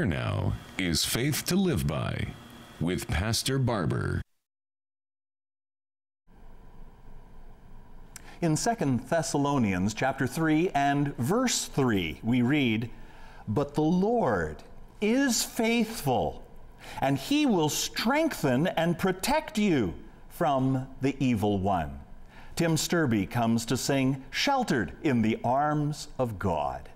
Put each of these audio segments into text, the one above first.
Here now is Faith to Live By with Pastor Barber. In 2 Thessalonians chapter 3 and verse 3, we read, But the Lord is faithful, and he will strengthen and protect you from the evil one. Tim Sturby comes to sing Sheltered in the Arms of God.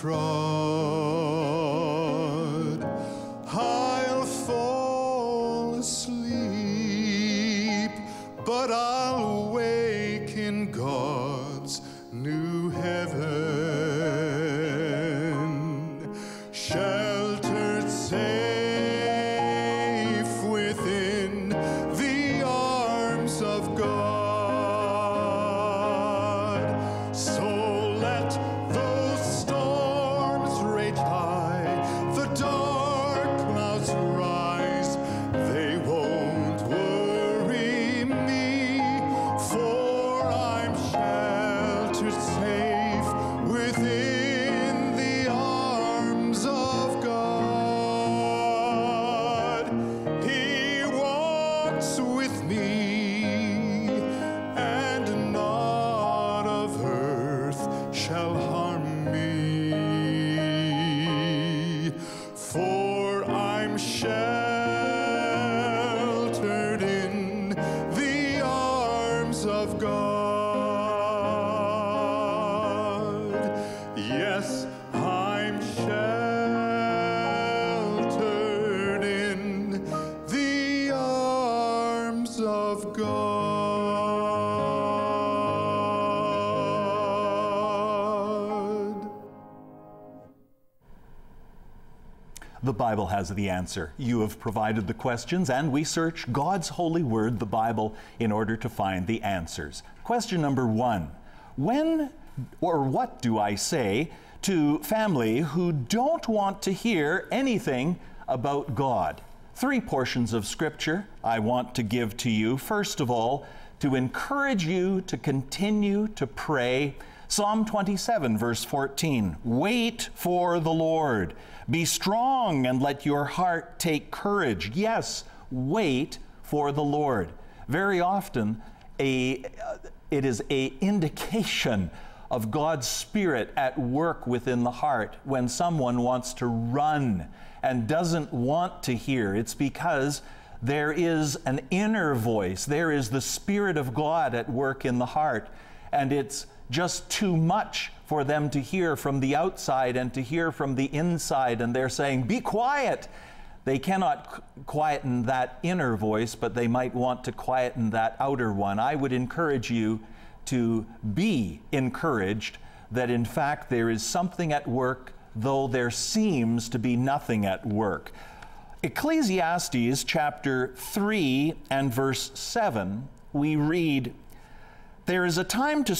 From. The Bible has the answer. You have provided the questions, and we search God's holy word, the Bible, in order to find the answers. Question number one When or what do I say to family who don't want to hear anything about God? Three portions of Scripture I want to give to you. First of all, to encourage you to continue to pray. Psalm 27, verse 14 Wait for the Lord. Be strong and let your heart take courage. Yes, wait for the Lord. Very often, a, uh, it is a indication of God's Spirit at work within the heart when someone wants to run and doesn't want to hear. It's because there is an inner voice, there is the Spirit of God at work in the heart, and it's just too much for them to hear from the outside and to hear from the inside, and they're saying, Be quiet. They cannot quieten that inner voice, but they might want to quieten that outer one. I would encourage you to be encouraged that in fact there is something at work, though there seems to be nothing at work. Ecclesiastes chapter 3 and verse 7, we read, There is a time to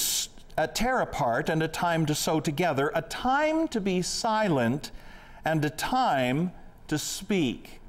uh, tear apart and a time to sew together, a time to be silent and a time to speak.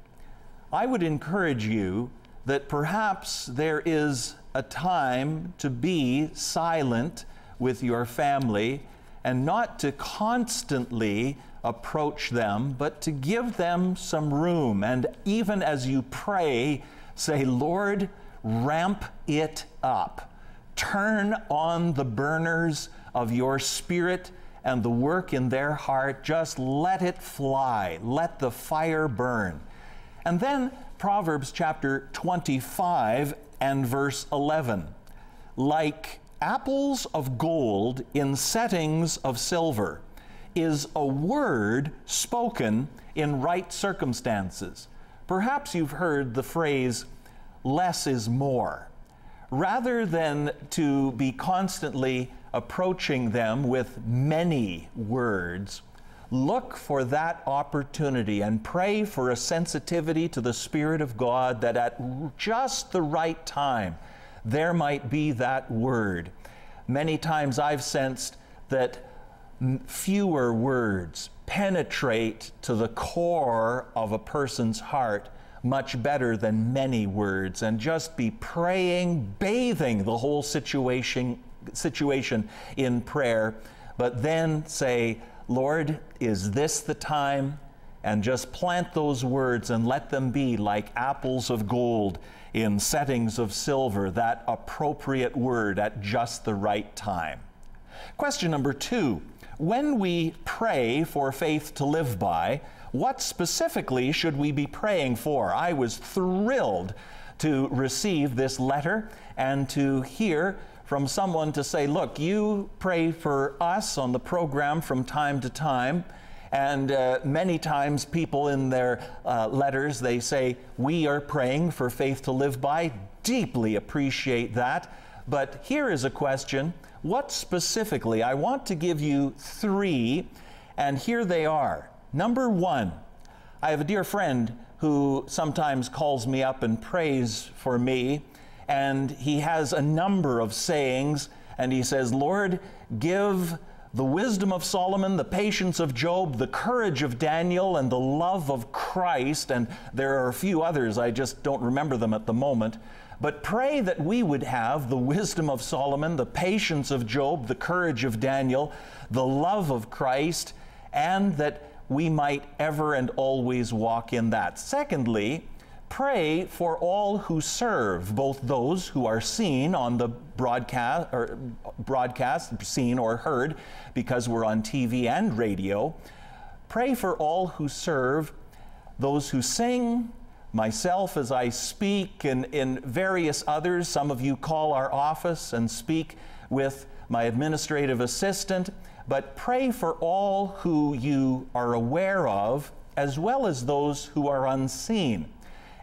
I would encourage you that perhaps there is a time to be silent with your family and not to constantly approach them, but to give them some room. And even as you pray, say, Lord, ramp it up. Turn on the burners of your spirit and the work in their heart. Just let it fly. Let the fire burn. And then Proverbs chapter 25 and verse 11. Like apples of gold in settings of silver is a word spoken in right circumstances. Perhaps you've heard the phrase, less is more. Rather than to be constantly approaching them with many words, look for that opportunity and pray for a sensitivity to the Spirit of God that at just the right time there might be that word. Many times I've sensed that fewer words penetrate to the core of a person's heart much better than many words and just be praying bathing the whole situation situation in prayer but then say lord is this the time? And just plant those words and let them be like apples of gold in settings of silver that appropriate word at just the right time. Question number 2 when we pray for faith to live by, what specifically should we be praying for? I was thrilled to receive this letter and to hear from someone to say, Look, you pray for us on the program from time to time. And uh, many times, people in their uh, letters they say, "We are praying for faith to live by." Deeply appreciate that. But here is a question what specifically? I want to give you three, and here they are. Number one, I have a dear friend who sometimes calls me up and prays for me, and he has a number of sayings, and he says, Lord, give the wisdom of Solomon, the patience of Job, the courage of Daniel, and the love of Christ. And there are a few others, I just don't remember them at the moment. But pray that we would have the wisdom of Solomon, the patience of Job, the courage of Daniel, the love of Christ, and that we might ever and always walk in that. Secondly, pray for all who serve, both those who are seen on the broadcast or broadcast, seen or heard because we're on TV and radio. Pray for all who serve, those who sing, myself as I speak, and in various others. Some of you call our office and speak with my administrative assistant, but pray for all who you are aware of, as well as those who are unseen.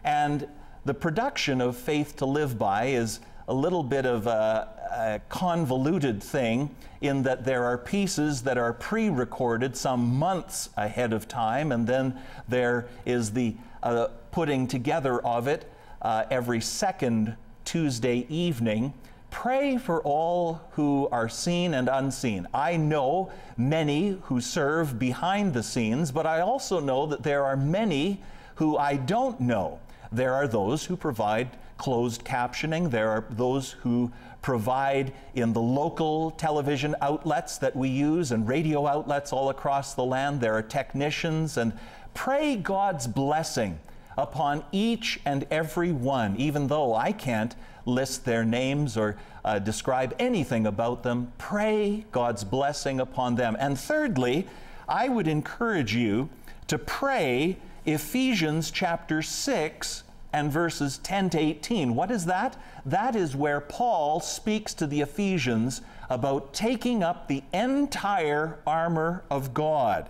And the production of Faith to Live By is a little bit of a, a convoluted thing in that there are pieces that are pre recorded some months ahead of time, and then there is the uh, putting together of it uh, every second Tuesday evening. Pray for all who are seen and unseen. I know many who serve behind the scenes, but I also know that there are many who I don't know. There are those who provide closed captioning, there are those who provide in the local television outlets that we use and radio outlets all across the land. There are technicians, and pray God's blessing upon each and every one, even though I can't list their names or uh, describe anything about them. Pray God's blessing upon them. And thirdly, I would encourage you to pray Ephesians chapter 6 and verses 10 to 18. What is that? That is where Paul speaks to the Ephesians about taking up the entire armor of God.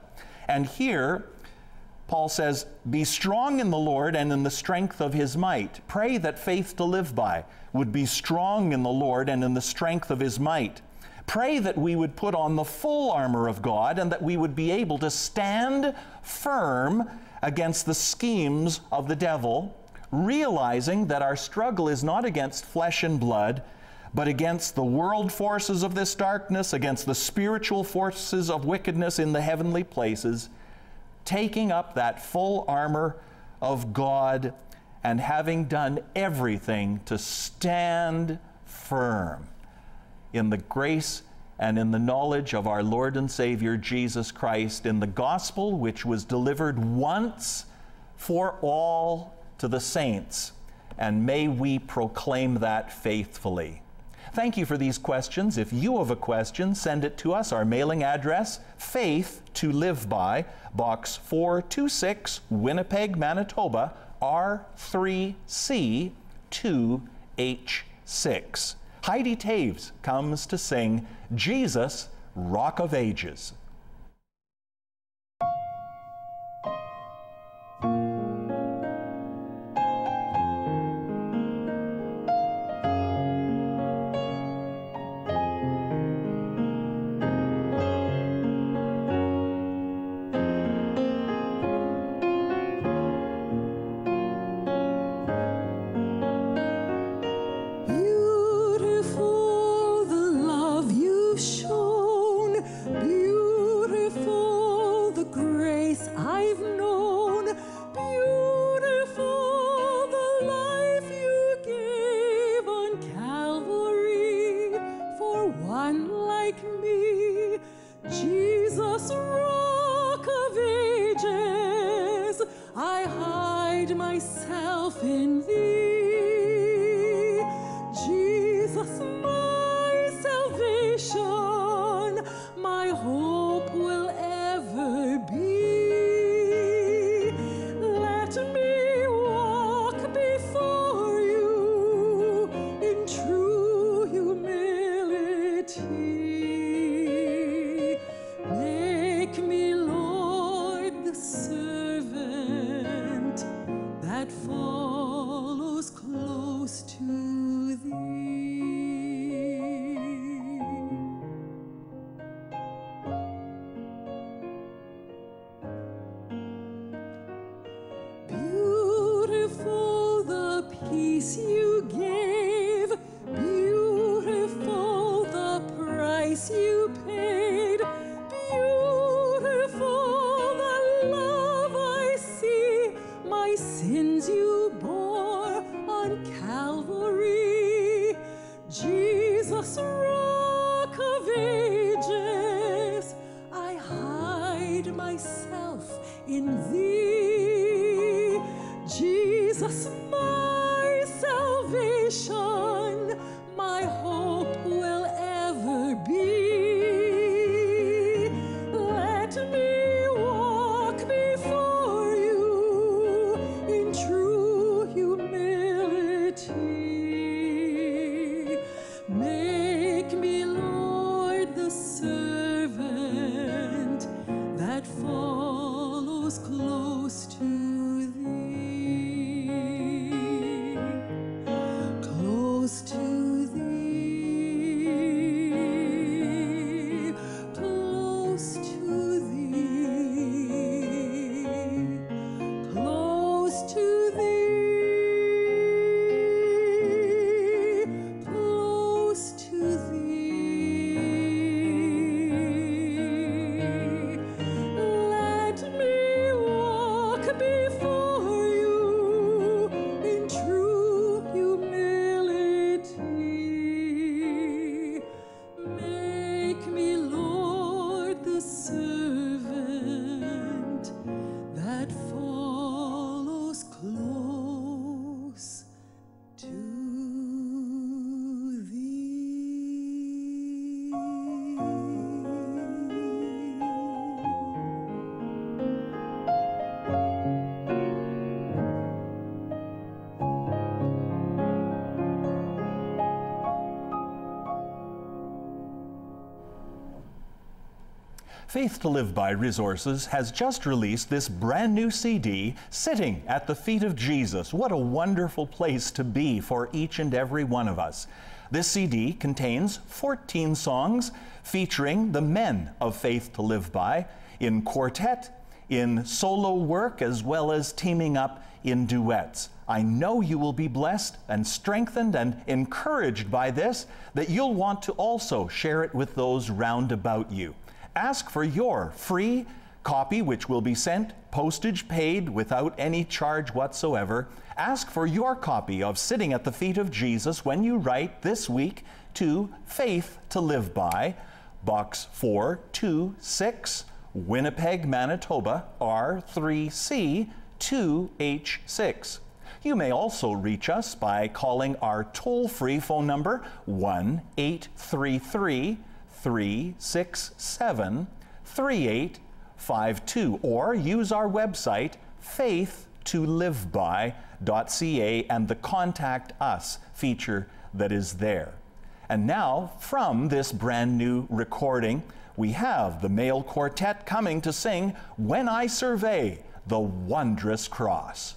And here, Paul says, Be strong in the Lord and in the strength of his might. Pray that faith to live by would be strong in the Lord and in the strength of his might. Pray that we would put on the full armor of God and that we would be able to stand firm against the schemes of the devil, realizing that our struggle is not against flesh and blood, but against the world forces of this darkness, against the spiritual forces of wickedness in the heavenly places, taking up that full armor of God and having done everything to stand firm in the grace and in the knowledge of our Lord and Savior Jesus Christ, in the gospel which was delivered once for all to the saints. And may we proclaim that faithfully. Thank you for these questions. If you have a question, send it to us. Our mailing address, Faith to Live By, Box 426, Winnipeg, Manitoba, R3C 2H6. Heidi Taves comes to sing Jesus, Rock of Ages. Faith to Live By Resources has just released this brand new CD, Sitting at the Feet of Jesus. What a wonderful place to be for each and every one of us. This CD contains 14 songs featuring the men of Faith to Live By in quartet, in solo work, as well as teaming up in duets. I know you will be blessed and strengthened and encouraged by this, that you'll want to also share it with those round about you. Ask for your free copy, which will be sent postage paid without any charge whatsoever. Ask for your copy of Sitting at the Feet of Jesus when you write this week to Faith to Live By, Box 426, Winnipeg, Manitoba, R3C 2H6. You may also reach us by calling our toll free phone number 1 833 367 3852 or use our website faithtoliveby.ca and the Contact Us feature that is there. And now, from this brand new recording, we have the male quartet coming to sing When I Survey the Wondrous Cross.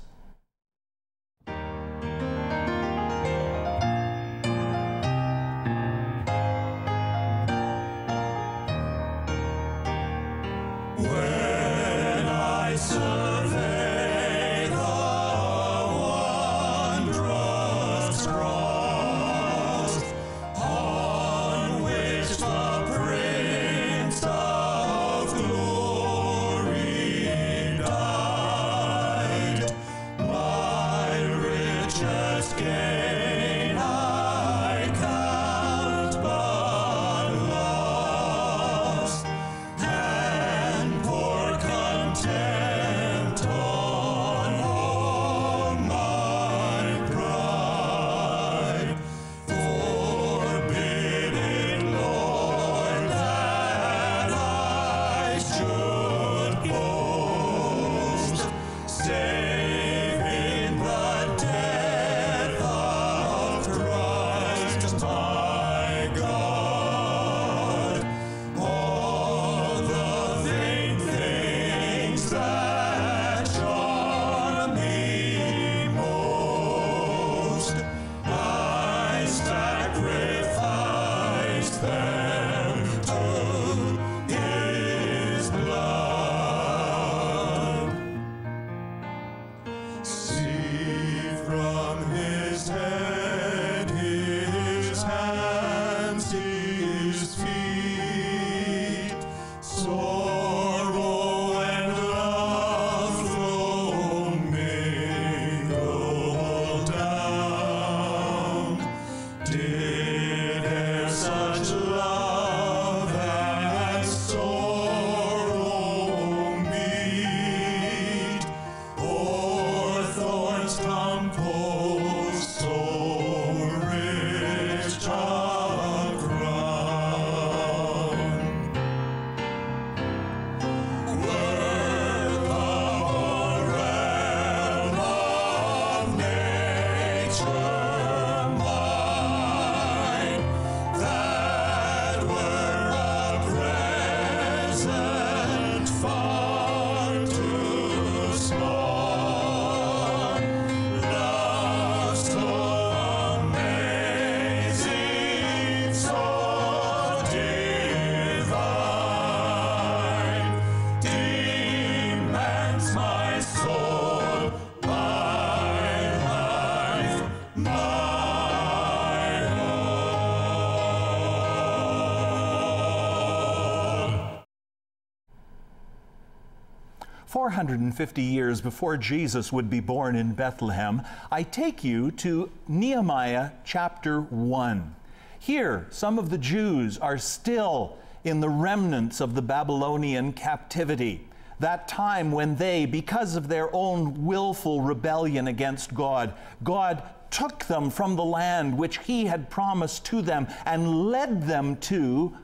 Four hundred and fifty years before Jesus would be born in Bethlehem, I take you to Nehemiah chapter 1. Here, some of the Jews are still in the remnants of the Babylonian captivity, that time when they, because of their own willful rebellion against God, God took them from the land which He had promised to them and led them to,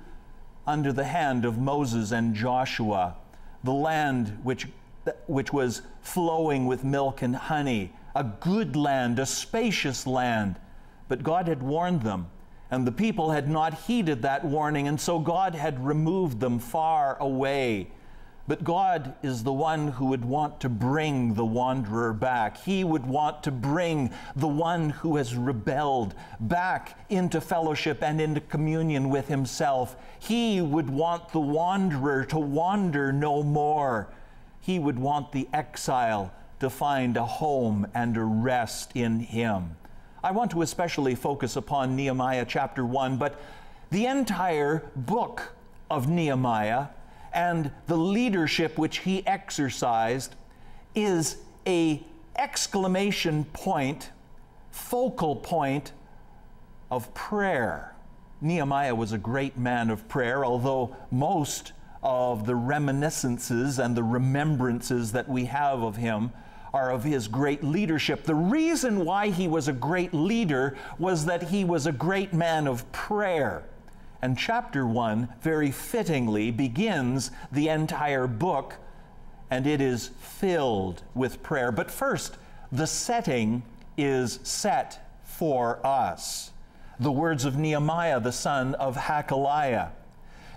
under the hand of Moses and Joshua, the land which, which was flowing with milk and honey, a good land, a spacious land. But God had warned them And the people had not heeded that warning, and so God had removed them far away. But God is the one who would want to bring the wanderer back. He would want to bring the one who has rebelled back into fellowship and into communion with himself. He would want the wanderer to wander no more. He would want the exile to find a home and a rest in him. I want to especially focus upon Nehemiah chapter 1, but the entire book of Nehemiah and the leadership which he exercised is a exclamation point, focal point of prayer. Nehemiah was a great man of prayer, although most of the reminiscences and the remembrances that we have of him are of his great leadership. The reason why he was a great leader was that he was a great man of prayer. And chapter 1 very fittingly begins the entire book, and it is filled with prayer. But first, the setting is set for us. The words of Nehemiah, the son of Hakaliah.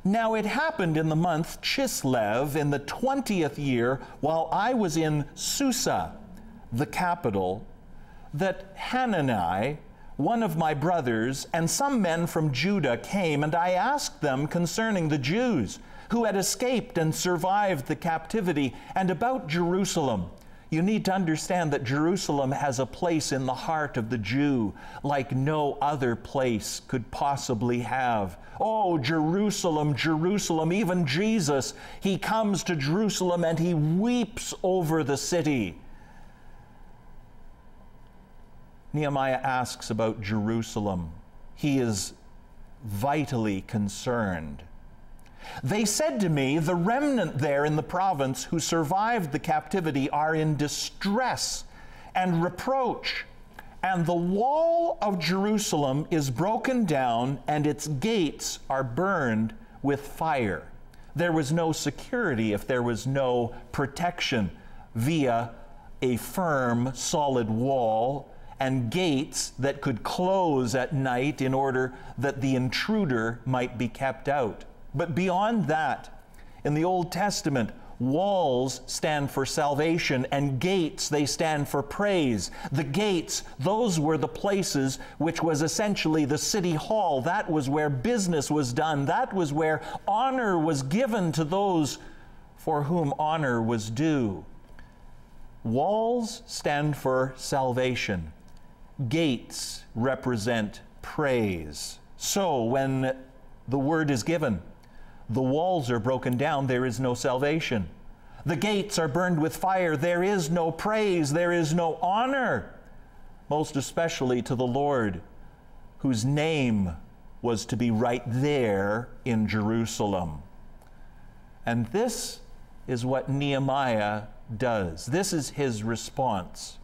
Now it happened in the month Chislev in the 20th year, while I was in Susa, the capital, that Hanani, one of my brothers, and some men from Judah came, and I asked them concerning the Jews who had escaped and survived the captivity, and about Jerusalem. You need to understand that Jerusalem has a place in the heart of the Jew like no other place could possibly have. Oh, Jerusalem, Jerusalem, even Jesus, he comes to Jerusalem and he weeps over the city. Nehemiah asks about Jerusalem. He is vitally concerned. They said to me, The remnant there in the province who survived the captivity are in distress and reproach, and the wall of Jerusalem is broken down, and its gates are burned with fire. There was no security if there was no protection via a firm, solid wall and gates that could close at night in order that the intruder might be kept out. But beyond that, in the Old Testament, walls stand for salvation and gates they stand for praise. The gates those were the places which was essentially the city hall. That was where business was done. That was where honor was given to those for whom honor was due. Walls stand for salvation. Gates represent praise. So when the word is given, the walls are broken down, there is no salvation. The gates are burned with fire, there is no praise, there is no honor, most especially to the Lord, whose name was to be right there in Jerusalem. And this is what Nehemiah does. This is his response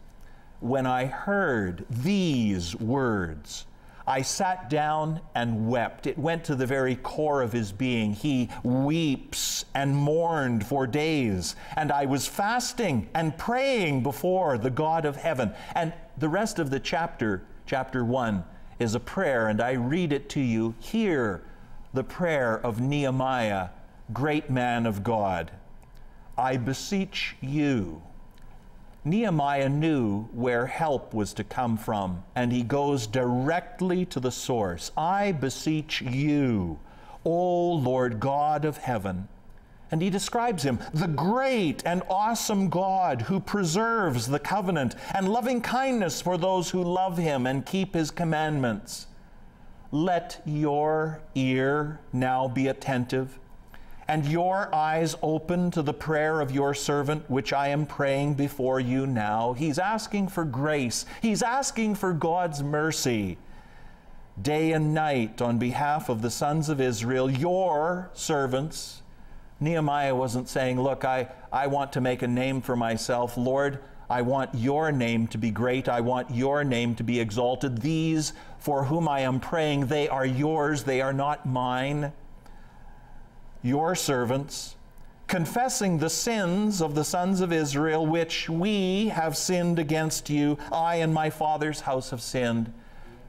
when I heard these words, I sat down and wept. It went to the very core of his being. He weeps and mourned for days. And I was fasting and praying before the God of heaven. And the rest of the chapter, chapter 1, is a prayer, and I read it to you. Hear the prayer of Nehemiah, great man of God. I beseech you Nehemiah knew where help was to come from, and he goes directly to the source. I beseech you, O Lord God of heaven. And he describes him, the great and awesome God who preserves the covenant and loving kindness for those who love him and keep his commandments. Let your ear now be attentive and your eyes open to the prayer of your servant, which I am praying before you now. He's asking for grace, he's asking for God's mercy. Day and night, on behalf of the sons of Israel, your servants. Nehemiah wasn't saying, Look, I, I want to make a name for myself. Lord, I want your name to be great. I want your name to be exalted. These for whom I am praying, they are yours, they are not mine your servants, confessing the sins of the sons of Israel, which we have sinned against you. I and my father's house have sinned.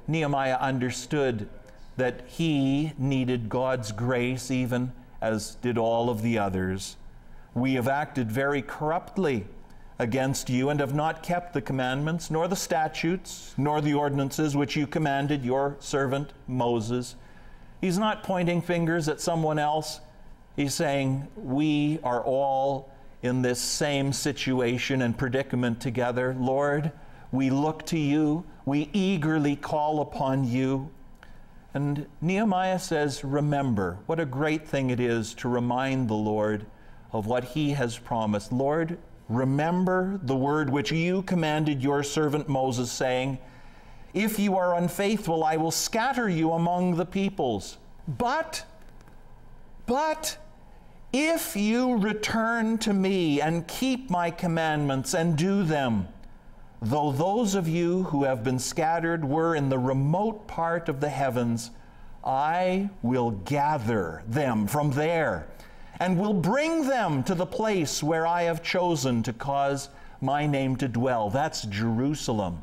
Nehemiah understood that he needed God's grace, even as did all of the others. We have acted very corruptly against you and have not kept the commandments, nor the statutes, nor the ordinances which you commanded your servant Moses. He's not pointing fingers at someone else. He's saying, We are all in this same situation and predicament together. Lord, we look to you, we eagerly call upon you. And Nehemiah says, Remember, what a great thing it is to remind the Lord of what he has promised. Lord, remember the word which you commanded your servant Moses, saying, If you are unfaithful, I will scatter you among the peoples. But, but, if you return to me and keep my commandments and do them, though those of you who have been scattered were in the remote part of the heavens, I will gather them from there and will bring them to the place where I have chosen to cause my name to dwell. That's Jerusalem.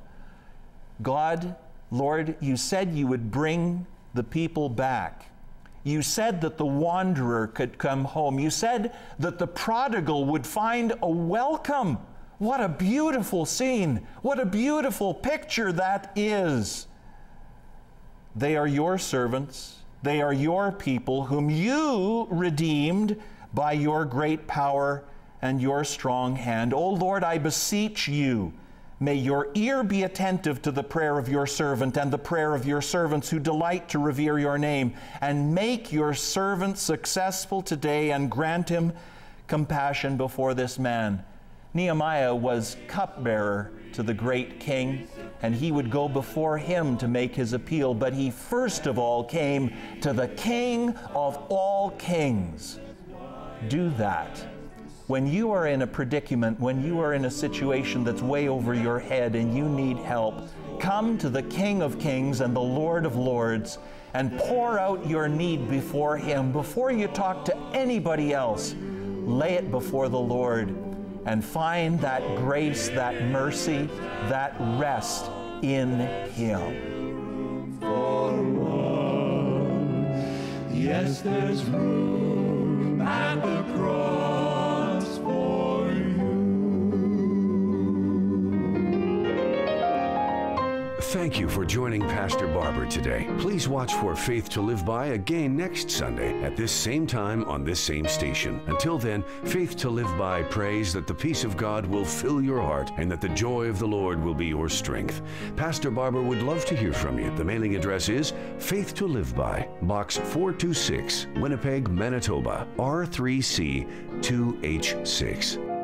God, Lord, you said you would bring the people back. You said that the wanderer could come home. You said that the prodigal would find a welcome. What a beautiful scene. What a beautiful picture that is. They are your servants. They are your people, whom you redeemed by your great power and your strong hand. O Lord, I beseech you May your ear be attentive to the prayer of your servant and the prayer of your servants who delight to revere your name, and make your servant successful today and grant him compassion before this man. Nehemiah was cupbearer to the great king, and he would go before him to make his appeal, but he first of all came to the king of all kings. Do that when you are in a predicament, when you are in a situation that's way over your head and you need help, come to the King of Kings and the Lord of Lords and pour out your need before Him. Before you talk to anybody else, lay it before the Lord and find that grace, that mercy, that rest in Him. Yes, there's room at the cross. Thank you for joining Pastor Barber today. Please watch for Faith to Live By again next Sunday at this same time on this same station. Until then, Faith to Live By prays that the peace of God will fill your heart and that the joy of the Lord will be your strength. Pastor Barber would love to hear from you. The mailing address is Faith to Live By, Box 426, Winnipeg, Manitoba, R3C 2H6.